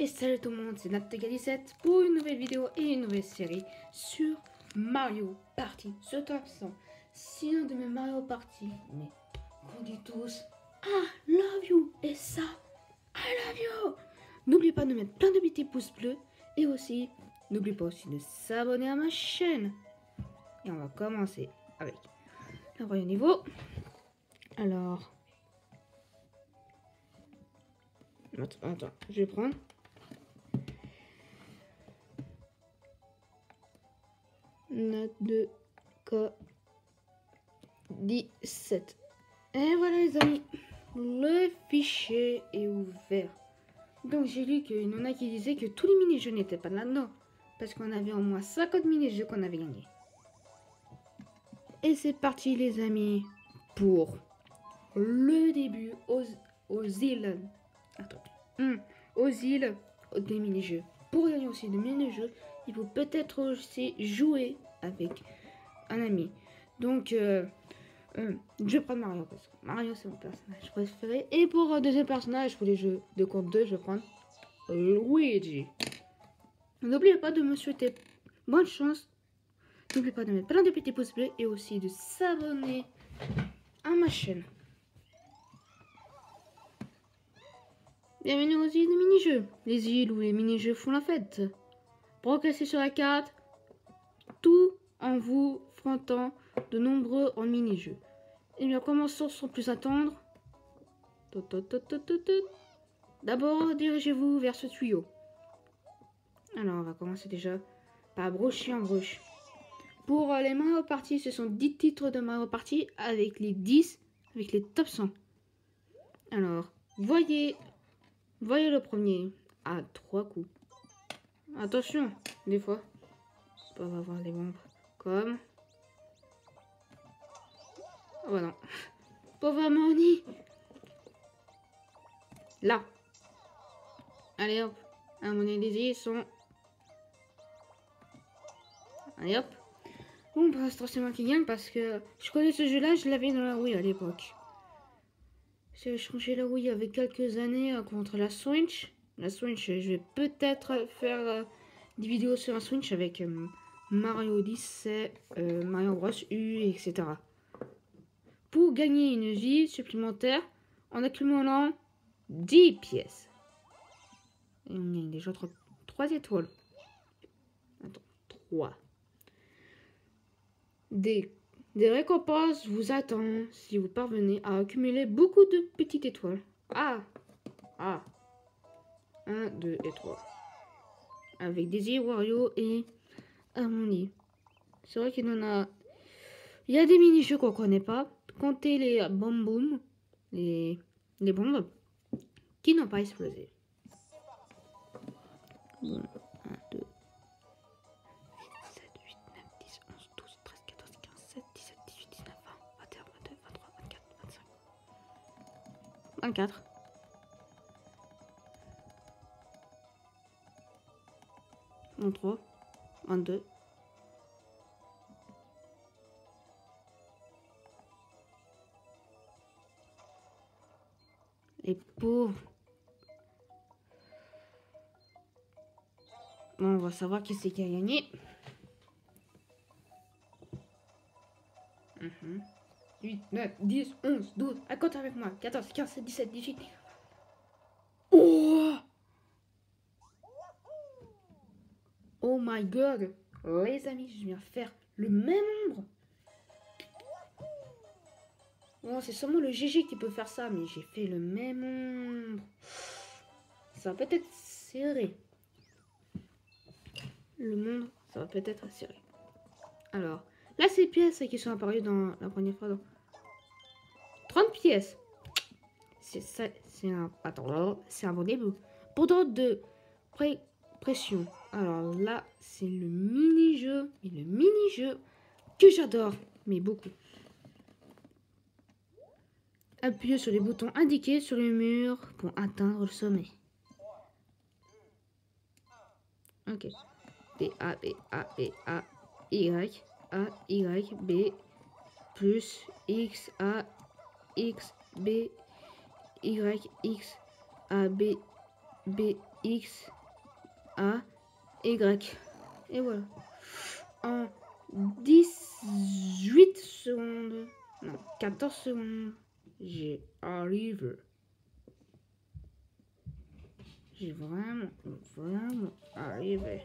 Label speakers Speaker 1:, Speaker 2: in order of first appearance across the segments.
Speaker 1: Et salut tout le monde, c'est Natega17 pour une nouvelle vidéo et une nouvelle série sur Mario Party. Ce top 100, c'est un de mes Mario Party, mais on dit tous I love you et ça, I love you. N'oubliez pas de mettre plein de petits pouces bleus et aussi, n'oubliez pas aussi de s'abonner à ma chaîne. Et on va commencer avec le premier niveau. Alors, attends, attends, je vais prendre. Note de K 17. Et voilà les amis, le fichier est ouvert. Donc j'ai lu qu'il y en a qui disaient que tous les mini-jeux n'étaient pas là-dedans. Parce qu'on avait au moins 50 mini-jeux qu'on avait gagnés. Et c'est parti les amis pour le début aux, aux îles. Attends. Hum, aux îles des mini-jeux. Pour gagner aussi des mini-jeux, il faut peut-être aussi jouer avec un ami. Donc, euh, euh, je vais Mario parce que Mario c'est mon personnage préféré. Et pour un deuxième personnage, pour les jeux de compte 2, je vais prendre Luigi. N'oubliez pas de me souhaiter bonne chance. N'oubliez pas de mettre plein de petits pouces bleus et aussi de s'abonner à ma chaîne. Bienvenue aux îles de mini-jeux. Les îles où les mini-jeux font la fête. Progressez sur la carte, tout en vous frontant de nombreux en mini-jeux. Et bien, commençons sans plus attendre? D'abord, dirigez-vous vers ce tuyau. Alors, on va commencer déjà par brocher en broche. Pour les Mario Party, ce sont 10 titres de Mario Party avec les 10, avec les top 100. Alors, voyez, voyez le premier à trois coups. Attention, des fois, on va avoir des bombes comme... Oh bah non. Pauvre Moni Là. Allez hop. Mon les sont... Allez hop. Bon, bah, c'est moi qui gagne parce que je connais ce jeu-là, je l'avais dans la Wii à l'époque. J'ai changé la Wii avec quelques années euh, contre la Switch. La Switch, je vais peut-être faire euh, des vidéos sur la Switch avec euh, Mario Odyssey, Mario Bros U, etc. Pour gagner une vie supplémentaire en accumulant 10 pièces. Et on gagne déjà 3, 3 étoiles. Attends, 3. Des, des récompenses vous attendent si vous parvenez à accumuler beaucoup de petites étoiles. Ah Ah 1, 2 et 3. Avec Daisy, Wario et Harmony. C'est vrai qu'il en a... Il y a des mini-jeux qu'on connaît pas. Comptez les boum, les, les bombes qui n'ont pas explosé. 1, 2, 24. 23, 22. Les pauvres. Bon, on va savoir qui c'est qui a gagné. Mmh. 8, 9, 10, 11, 12. À avec moi. 14, 15, 16, 17, 18. Oh Oh my god Les amis, je viens faire le même nombre Bon, c'est seulement le GG qui peut faire ça, mais j'ai fait le même nombre. Ça va peut-être serré. Le monde, ça va peut-être être serré. Alors, là, ces pièces qui sont apparues dans la première fois. 30 pièces. C'est c'est un... Attends, c'est un bon début. Pour d'autres de pression. Alors là, c'est le mini-jeu. Et le mini-jeu que j'adore. Mais beaucoup. Appuyez sur les boutons indiqués sur le mur pour atteindre le sommet. Ok. B, A, B, A, B, A, Y, A, Y, B, plus X, A, X, B, Y, X, A, B, B, X, A, Y. Et voilà. En 18 secondes, non, 14 secondes, j'ai arrivé. J'ai vraiment, vraiment arrivé.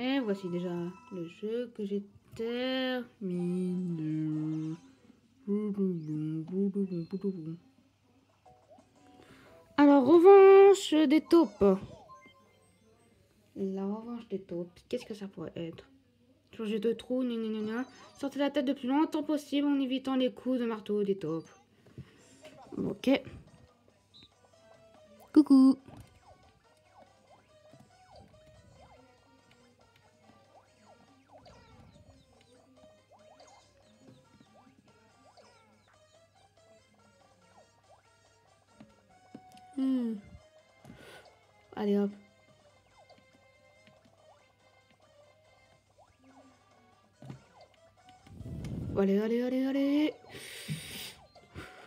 Speaker 1: Et voici déjà le jeu que j'ai terminé. Alors, revanche des taupes. La revanche des taupes, qu'est-ce que ça pourrait être? Changer de trou, gna Sortez la tête le plus longtemps possible en évitant les coups de marteau des taupes. Ok. Coucou. Hmm. Allez hop. Allez, allez, allez, allez.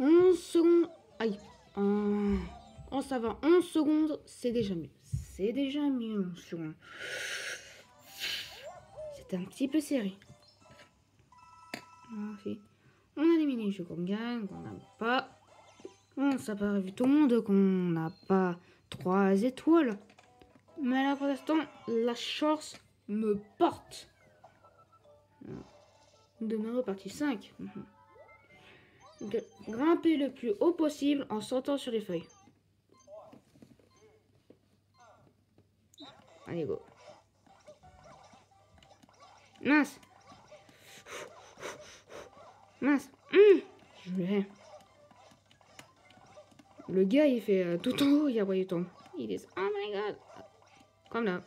Speaker 1: 11 secondes. Aïe. Oh, ça va. 11 secondes, c'est déjà mieux. C'est déjà mieux, 11 secondes. C'est un petit peu serré. On a des mini-jeux qu'on gagne, qu'on n'a pas. Bon, ça paraît tout le monde qu'on n'a pas 3 étoiles. Mais là, pour l'instant, la chance me porte. Demain, partie 5. Grimper le plus haut possible en sautant sur les feuilles. Allez, go. Mince. Mince. Hum. Je vais. Le gars, il fait euh, tout en haut, il a voyé ton. Il dit Oh my god. Comme là.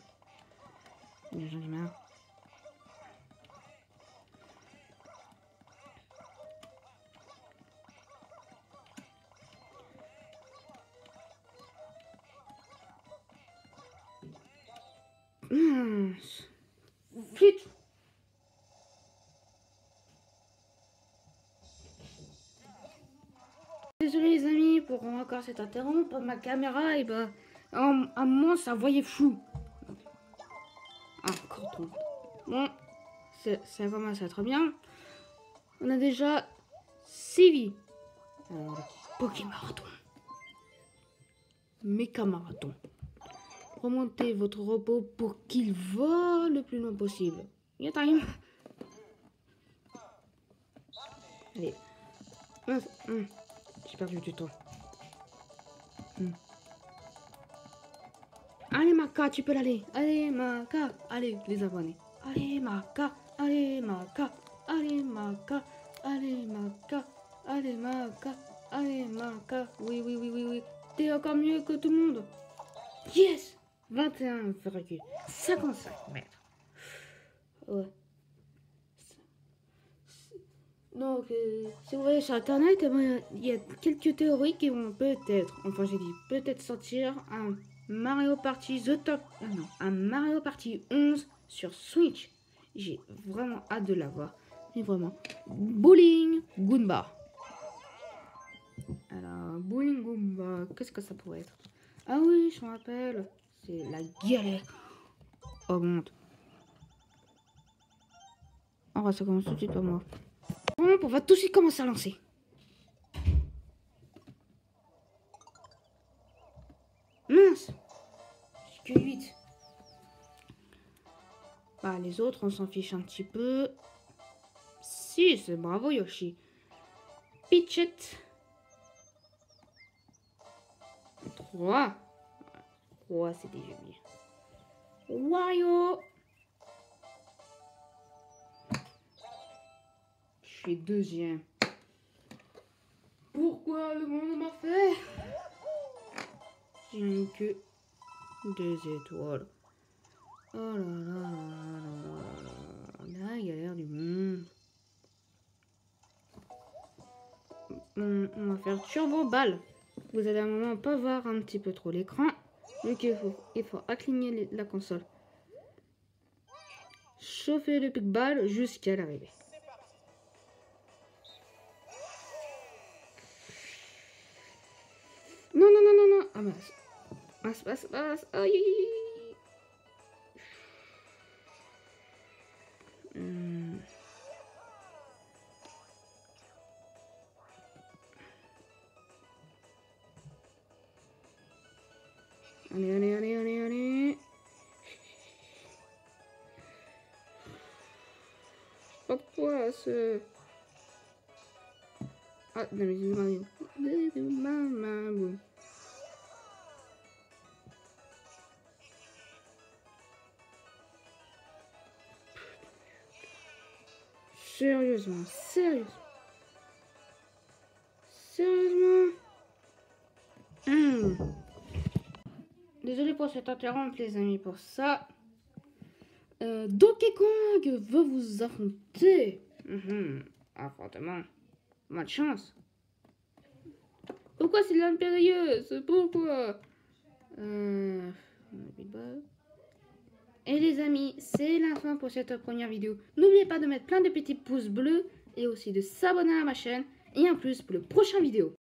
Speaker 1: J'en ai marre. Désolé les amis pour encore cette interrompre. Ma caméra, et ben, à un moment, ça voyait flou. Ah, trop. Bon, ça commence à très bien. On a déjà 6 vies. Alors, Pokémarathon. Méca marathon. Remontez votre robot pour qu'il vole le plus long possible. a time. Allez. J'ai perdu du temps. Hum. Allez Maka, tu peux l'aller. Allez Maka. Allez les abonnés. Allez Maka. Allez Maka. Allez Maka. Allez Maka. Allez Maka. Allez Maka. Oui, oui, oui, oui, oui. T'es encore mieux que tout le monde. Yes 21,55 mètres. Ouais. Donc, si vous voyez sur Internet, il y a quelques théories qui vont peut-être, enfin j'ai dit peut-être sortir un Mario Party The Top, ah non, un Mario Party 11 sur Switch. J'ai vraiment hâte de l'avoir. Mais vraiment. Bowling Goomba. Alors, Bowling Goomba, qu'est-ce que ça pourrait être? Ah oui, je me rappelle c'est la galère. Oh, va ça commence tout de suite par moi. On va tout de suite commencer à lancer. Mince J'ai que 8. Bah, les autres, on s'en fiche un petit peu. 6, bravo Yoshi. Pitchet. 3. Ouais, c'est déjà bien. Wario deuxième. Pourquoi le monde m'a fait J'ai que deux étoiles. Oh là là là là là galère du monde. On, va faire turbo balle. Vous allez à un moment pas voir un petit peu trop l'écran. Donc il faut, il faut incliner la console. Chauffer le pick-ball jusqu'à l'arrivée. Aïe, aïe, aïe. Hmm. Allez, allez, allez, allez, allez. Hop, quoi, ce... Ah, de la musique de Mario. Maman. Sérieusement, sérieusement. Sérieusement. Hmm. Désolé pour cette interrompe, les amis, pour ça. Euh, Donkey Kong veut vous affronter. Mhm. Affrontement. Bonne chance. Pourquoi c'est l'impérieuse? Pourquoi? Euh... Et les amis, c'est la fin pour cette première vidéo. N'oubliez pas de mettre plein de petits pouces bleus et aussi de s'abonner à ma chaîne. Et en plus pour le prochain vidéo.